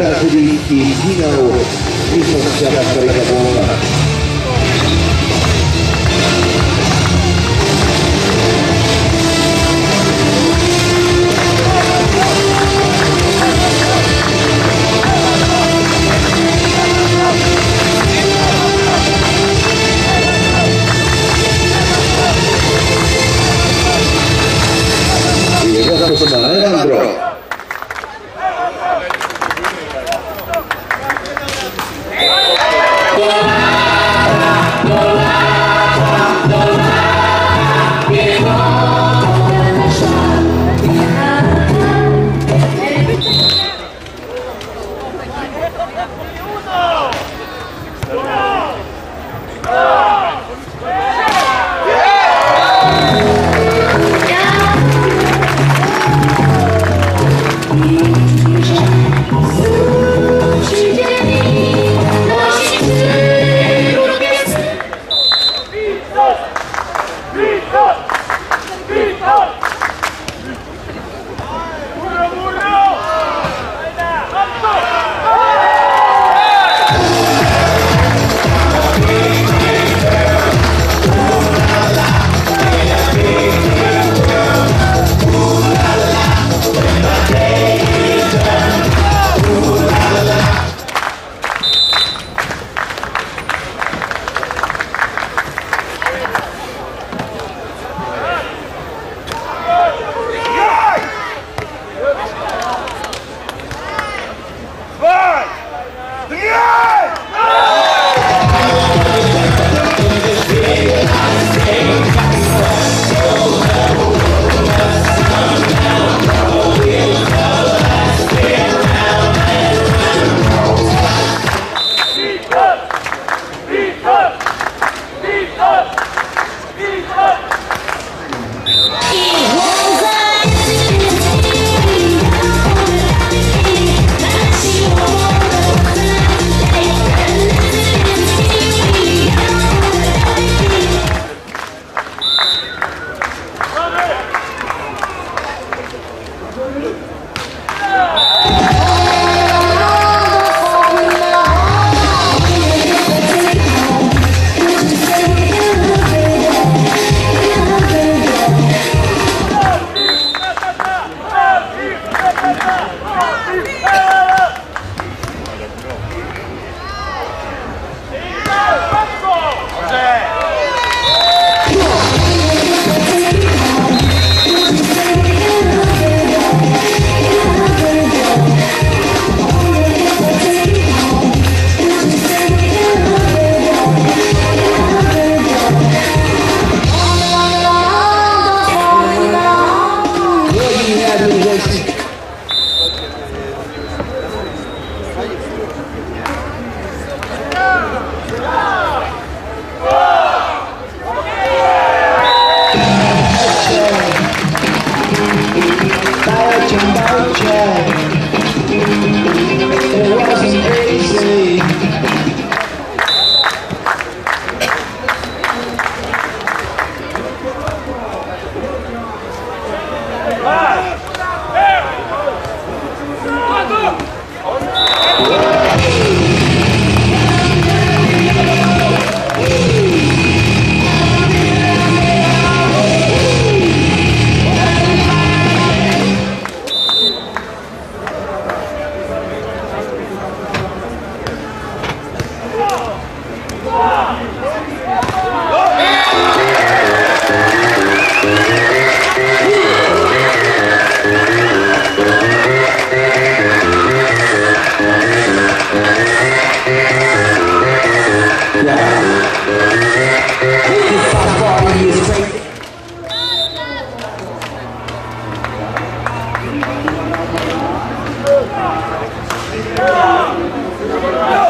Telefonik ki Gino, viszont sem megtarik a volna. Yeah. 야!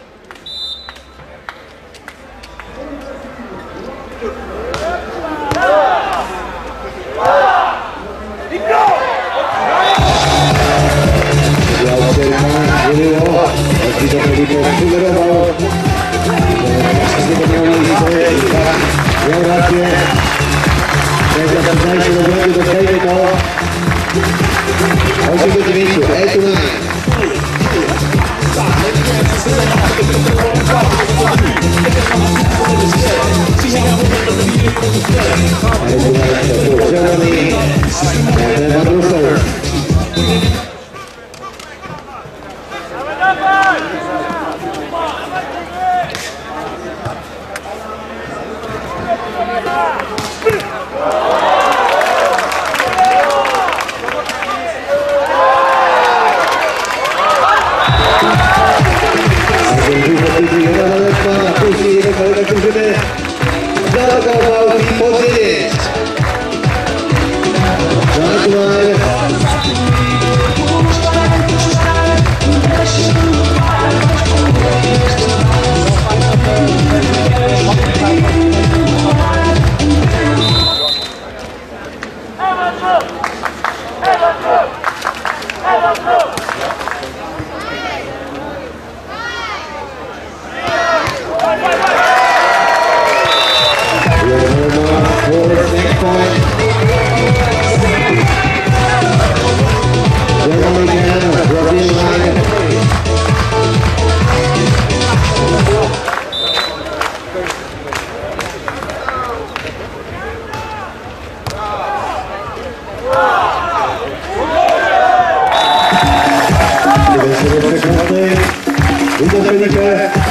Dominique.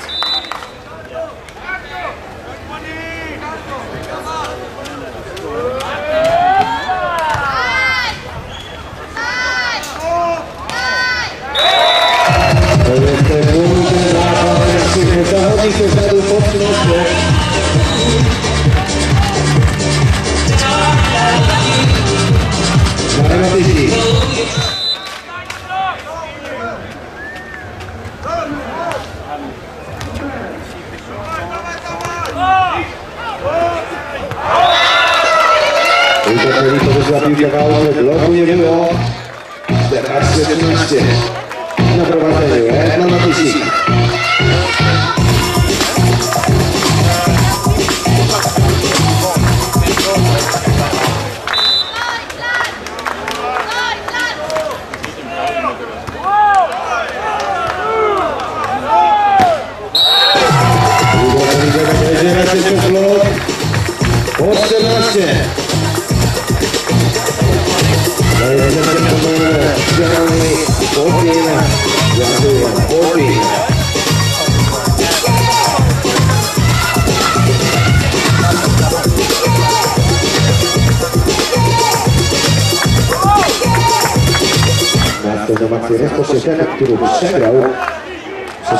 Tedesco se gana, pero sagrado.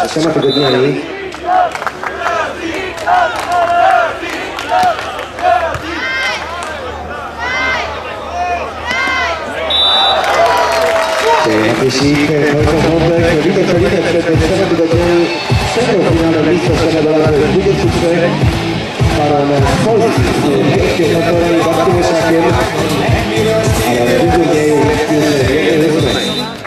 Se llama que tenía ahí. Exige nuestros hombres, Felipe Felipe, pensaba que tenía cero final de lista, se la palabra el Felipe Sucre para el Holt, que está por el Martínez Ángel, a la de Felipe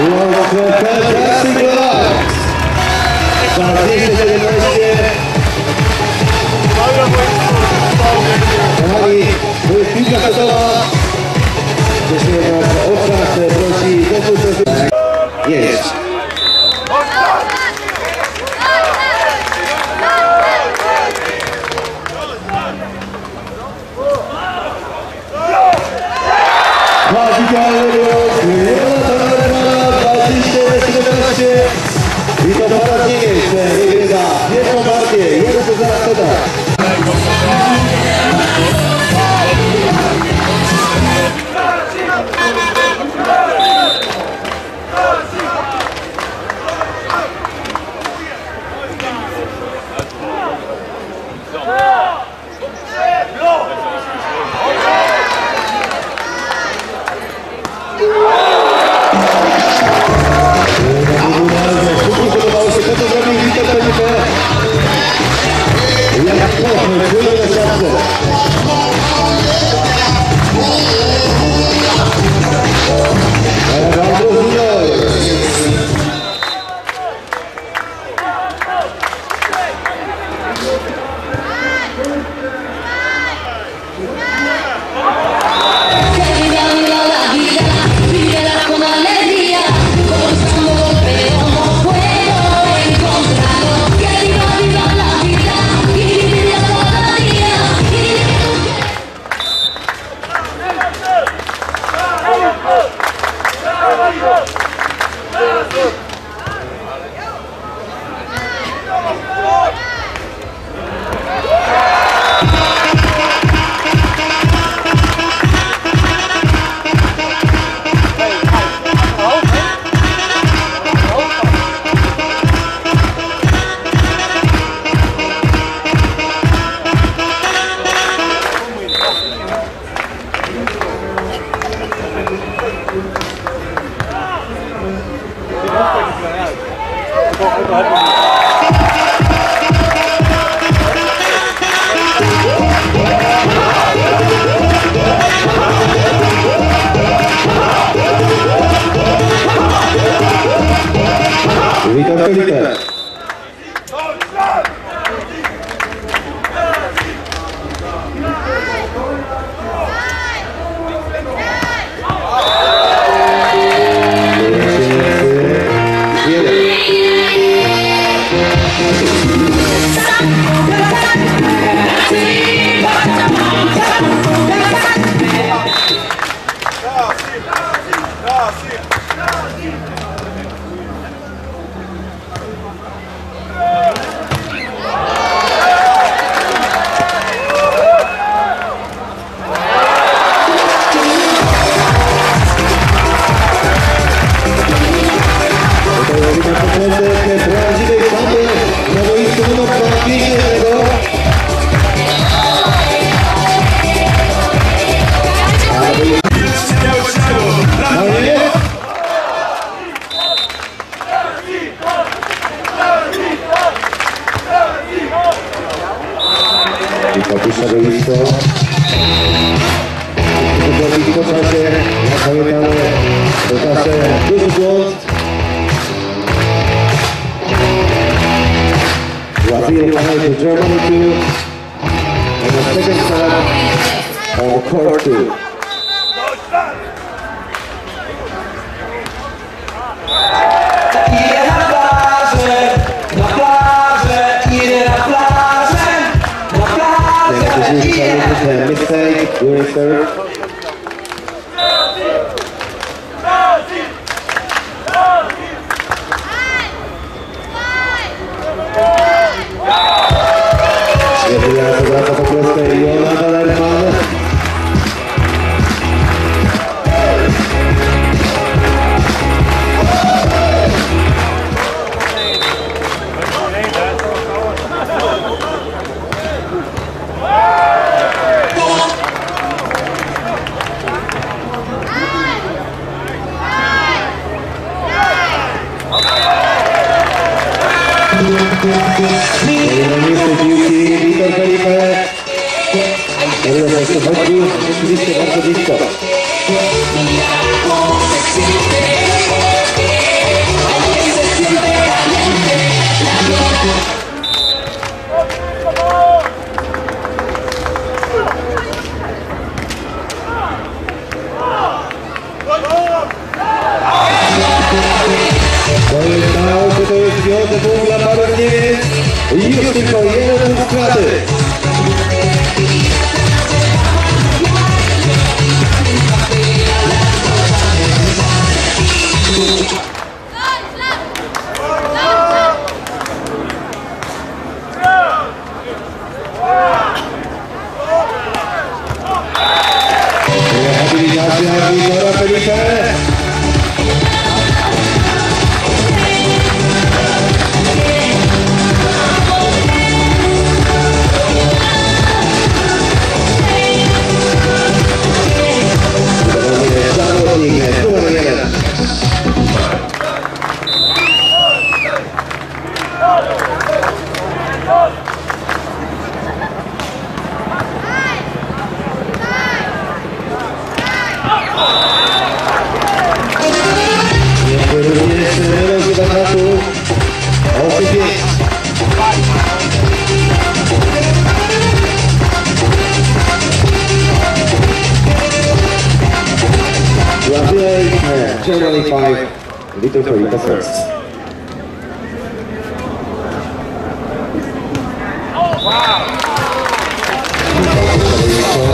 fantastic lives. Southeastern University. Pour plus de 14 J'espère notre Oscar aussi beaucoup de Yes. Hadi Yes. Виталий Калитов. Witam posłankę Prawdziwej Kampy, na boisku numer Gracias. Oczywiście bardziej, oczywiście bardzo blisko. To jest nauka, to jest związek dla parów Niemiec i już tylko jeden punkt straty.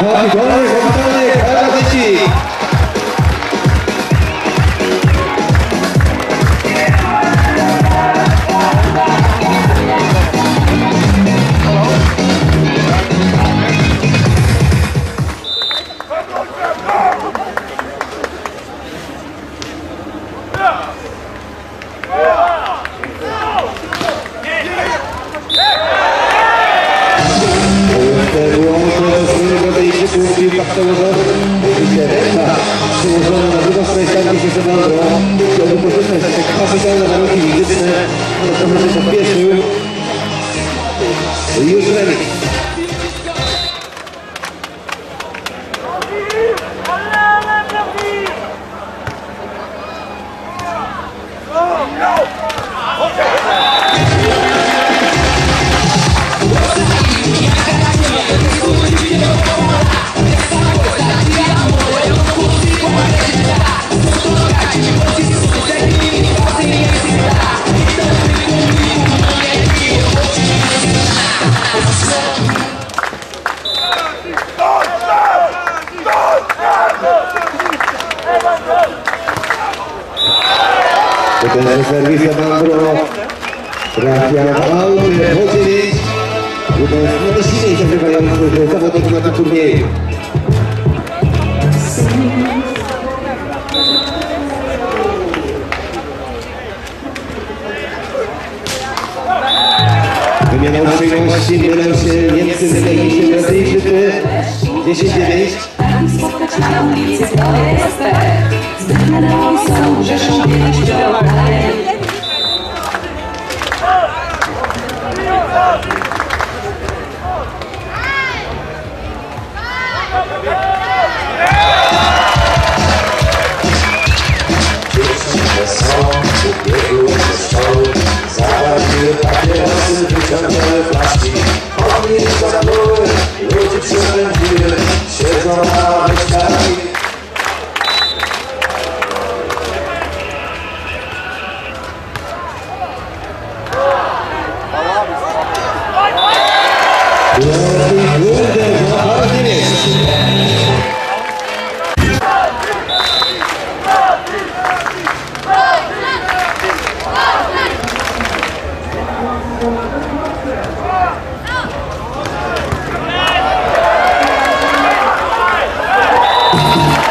Bye, bye, bye. Filip przełożony się na przełożoną na drugą stronę ścianki się Sylwandrą chciał wykorzystać takie kapitalne warunki medyczne, natomiast się pospieszył. Już remis. Ten serwis Ebandro trafia w aut po 9. Jeden z najsilniej zagrywających zawodników na turnieju. Wymianą przyjemności mylą się Niemcy, wydaje się Brazylijczycy 10-9. eu Zabawi, takie losy wyciągnęły flaszki Pomnik za mną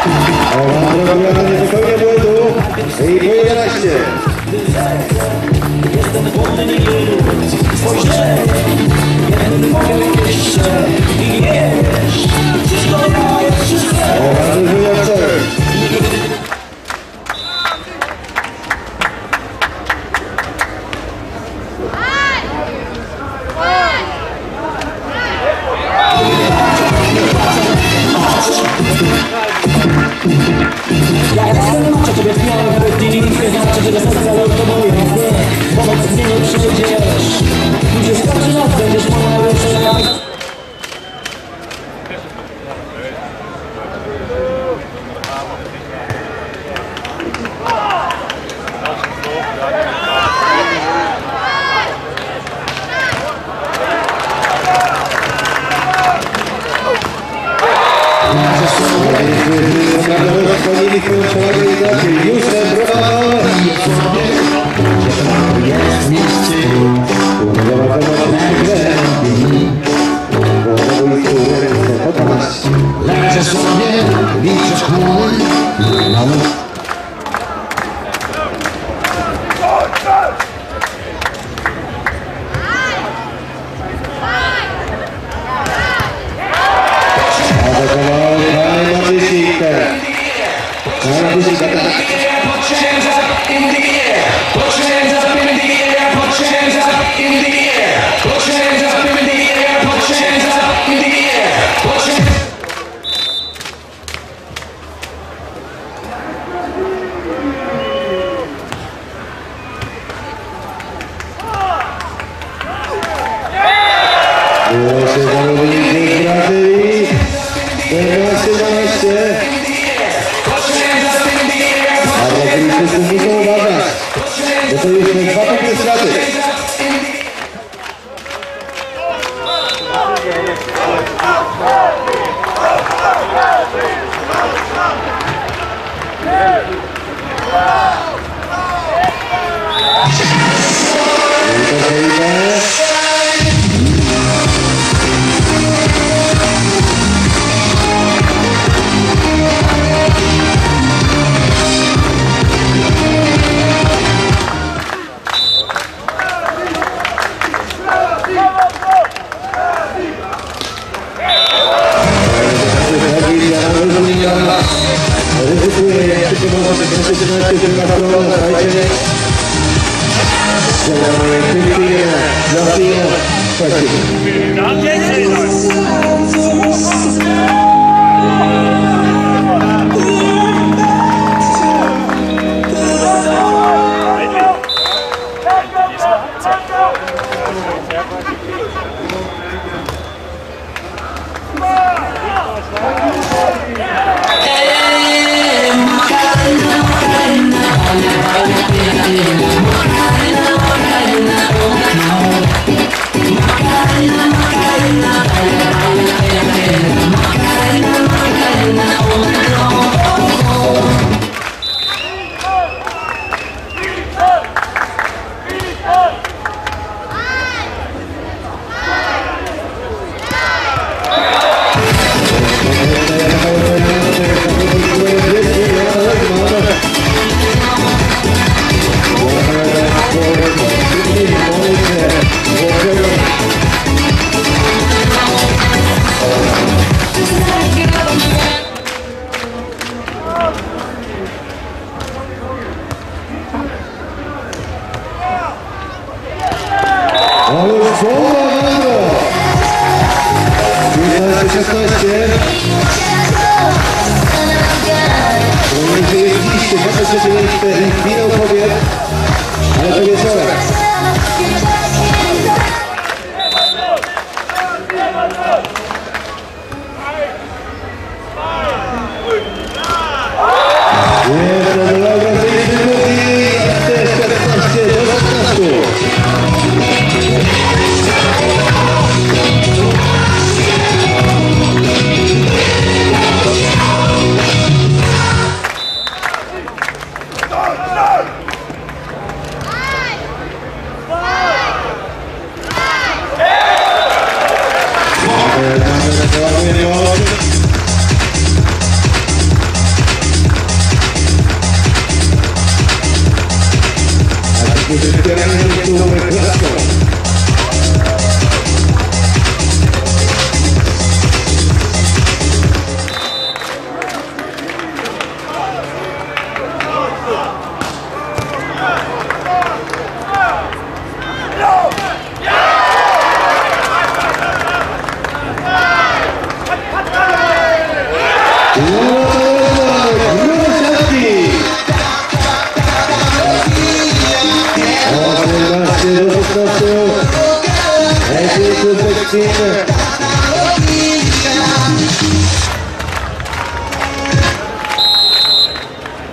바로 감사합니다. 경기보여도 A4에 대하시죠. 어, 반응 훈련절. wypiory Dzieliliśmy znaczy, że bez całą to moje nie przyjdziesz Obrigado.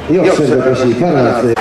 Io, Io sempre così, parlate.